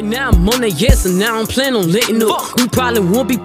Right now I'm on that yes, and now I'm planning on letting up. We probably won't be.